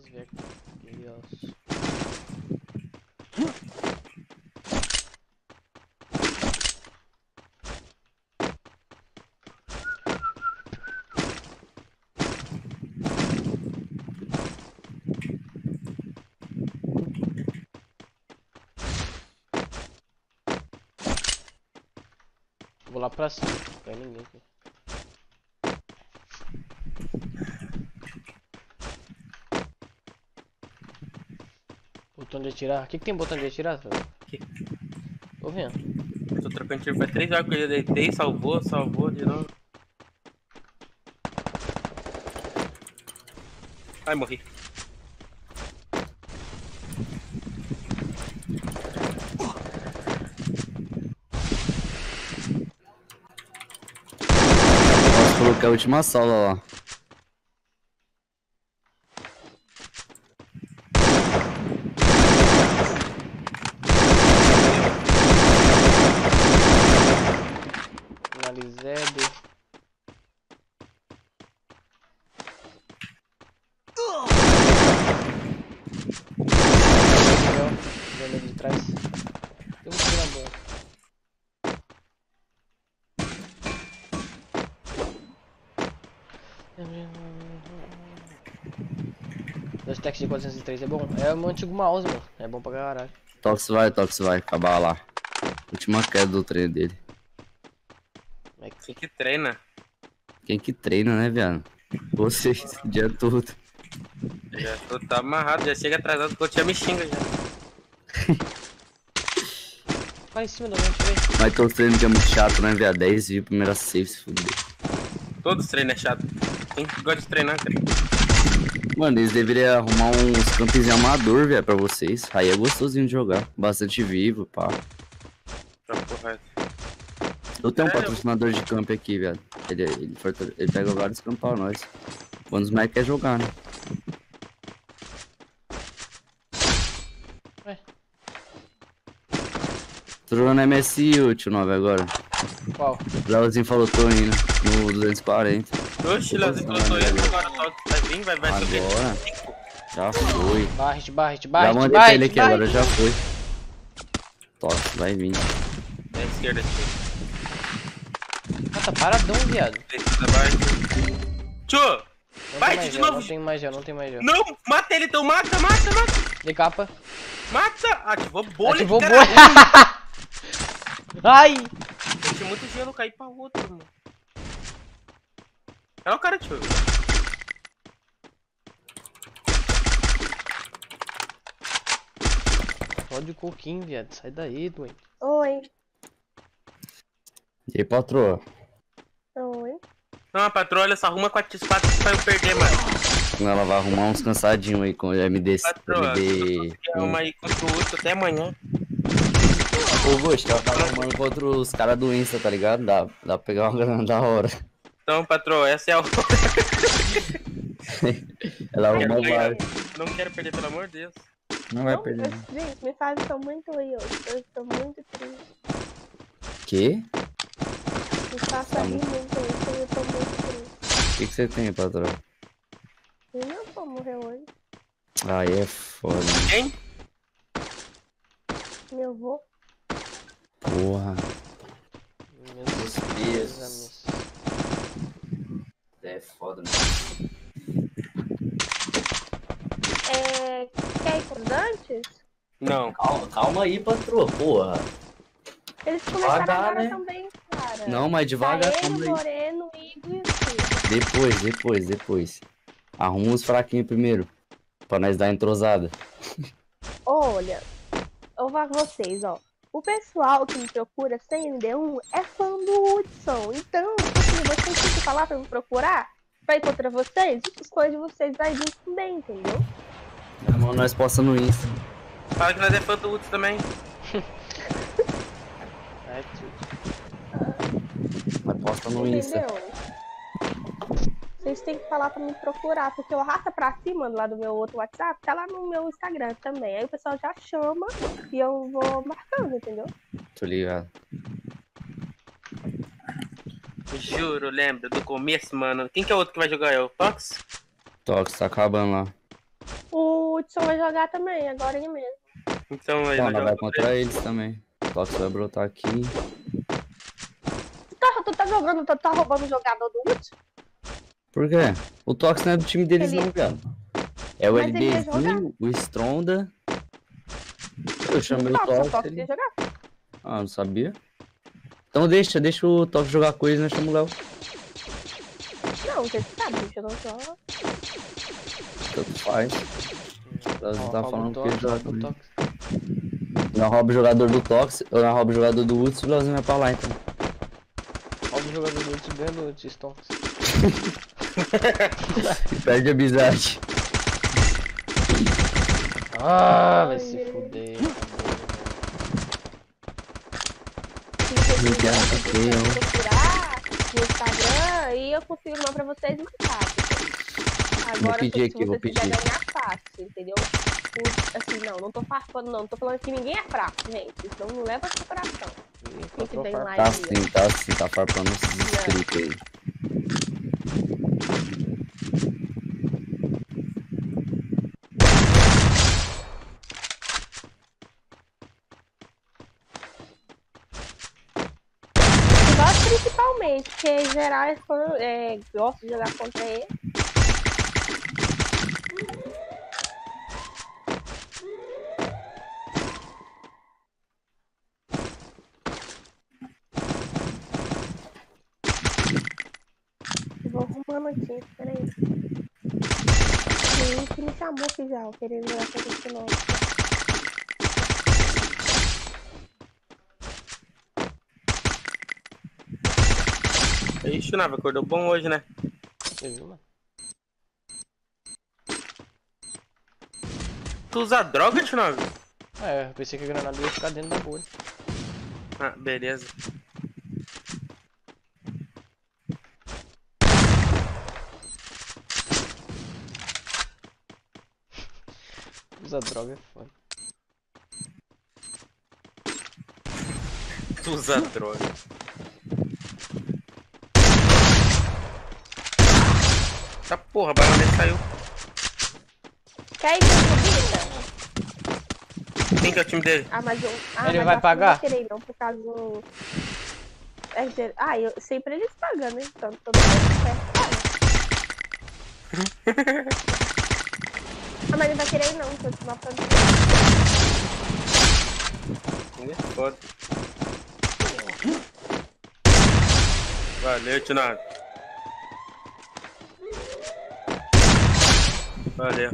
Aqui, ó. Vou lá pra cima, não tem ninguém aqui. Botão de atirar. O que, que tem botão de atirar? Fábio? Tô vendo. Eu tô trocando tiro faz três horas que eu já deitei, salvou, salvou de novo. Ai, morri. Posso colocar a última sala lá. Finalizado. Legal. Vendo ali de trás. Tem um tiro na bola. Dois techs de 403 é bom. É o meu antigo mouse, mano. É bom pra caralho. Tox vai, Tox vai, acabar lá. Última queda do treino dele. Quem que treina? Quem que treina, né, viado? Vocês, o dia todo. Já tô tá amarrado, já chega atrasado porque eu tinha me xinga já. Vai em cima da gente, velho. Mas teu treino que é muito chato, né, viado? 10 viu, primeira save, se fuder. Todos os treinos é chato. Quem que gosta de treinar, cara? Mano, eles deveriam arrumar uns campos de amador, velho, pra vocês. Aí é gostosinho de jogar. Bastante vivo, pá. Tá correto. Eu tenho um É, eu- patrocinador de camp aqui, velho. Ele, ele, ele pega vários campos pra nós. Quando os moleques querem jogar, né? Ué. Tô jogando MSI, o tio 9 agora. Qual? O Leozinho falou, tô indo no 240. Oxi, Leozinho, eu tô indo agora, toque. Vai vir, vai, vai subir. Agora? Já foi. Barret, Barret, Já Barret, mandei pra ele Barret, aqui, agora Barret. já foi. Top, vai vir. É esquerda, esquerda. Ah, tá paradão, viado. Precisa Vai, tem mais de novo. não tem mais gel, não tem mais gel. Não! Mata ele então, mata, mata, mata! De capa. Mata! Ativou bolha, Ativou que bolha. Ai! Deixa muito gelo cair pra outro, mano. É o cara, tio. Pode o coquinho, viado. Sai daí, doente. Oi. E aí, patroa? Oi. Não, a patroa, se arruma com a T4 pra eu perder, mano. Ela vai arrumar uns cansadinhos aí com MD. Patroa, MD... arruma aí contra o outro até amanhã. Ô, Gosto, ela tá arrumando contra os caras do Insta, tá ligado? Dá, dá pra pegar uma grana da hora. Então, patroa, essa é a Ela Quero arrumou vários. Não quero perder, pelo amor de Deus. Não vai Não, perder. eu- gente, me faz tão muito aí hoje. Eu estou muito triste. Quê? Me faça Tá rir muito- eu tô muito triste. O que, que você tem, patroa? E meu avô morreu hoje. Aí é foda. Quem? Meu avô. Porra. Meu Deus. É foda, É... Quer ir pros Dantes? Não. Calma, calma aí, patroa, porra. Eles começaram Devagar, agora né? também, cara. Não, mas devagar, Tá ele. Moreno, Igor e o. Depois, depois, depois. Arruma os fraquinhos primeiro. Pra nós dar entrosada. Olha, eu vou vocês, ó. O pessoal que me procura sem MD1 é fã do Hudson. Então, assim, vocês têm que falar pra me procurar, pra ir contra vocês, as coisas de vocês vai vir também, entendeu? Nós posta no Insta. Fala que nós é fã do Hudson também. Ai, tudo. Nós posta no Insta. Entendeu? Vocês têm que falar pra me procurar, porque o Arrasta Pra Cima, lá do meu outro WhatsApp, tá lá no meu Instagram também. Aí o pessoal já chama e eu vou marcando, entendeu? Tô ligado. Juro, lembra do começo, mano. Quem que é o outro que vai jogar? É o Tox? Tox, tá acabando lá. O Hudson vai jogar também, agora ele mesmo. Então aí nós vai joga contra eles também. O Tox vai brotar aqui. Tu tá, tu tá jogando, tu tá roubando o jogador do Hudson? Por quê? O Tox não é do time deles Ele- não, cara. É o Mas LBzinho, o Stronda. Eu chamei o Tox, o Tox. Ele- jogar. Ah, não sabia? Então deixa, deixa o Tox jogar coisa e nós chamamos o Léo. Não, você sabe, bicho, eu não jogo. Tanto faz. Nós Ó, tá falando que joga rouba o comigo. toque. Nós rouba o jogador do Tox, eu nós rouba o jogador do Woods e o Leozinho vai pra lá então. Rouba o jogador do Hudson ganha do Hudson, Stonks. Perde a amizade. Ah, vai Ai, se meu fuder. Não saber, eu. procurar no Instagram e eu consigo mandar pra vocês mais fácil. Agora, pedir se aqui, vou você quiser pedir. ganhar fácil, entendeu? O- assim, não, não tô farpando, não. Tô falando que ninguém é fraco, gente. Então não leva pro coração. Quem que tem live Tá aí? sim, tá sim, tá farpando esses inscritos aí. Principalmente, porque em geral é, fã- é, gosto de jogar contra ele. Arrumando aqui, peraí. Tem um que me chamou aqui já, querendo jogar contra esse novo. Ixi, Nava, acordou bom hoje, né? Você viu, mano? Tu usa droga, Tchunave? É, eu pensei que a granada ia ficar dentro da bolha. Ah, beleza. Usar droga é foda. Tu usa droga. Tá porra, a baioneta saiu. Quer ir pra subida? Quem que é o time dele? Ah, mas eu. Ah, Ele mas vai pagar? Não querer, não, por causa do. É, ah, eu sempre eles pagam, né? Então, todo mundo certo. Ah, mas ele vai querer ir, não, continuar fazendo. Ele é foda. Valeu, Tchunave. Valeu.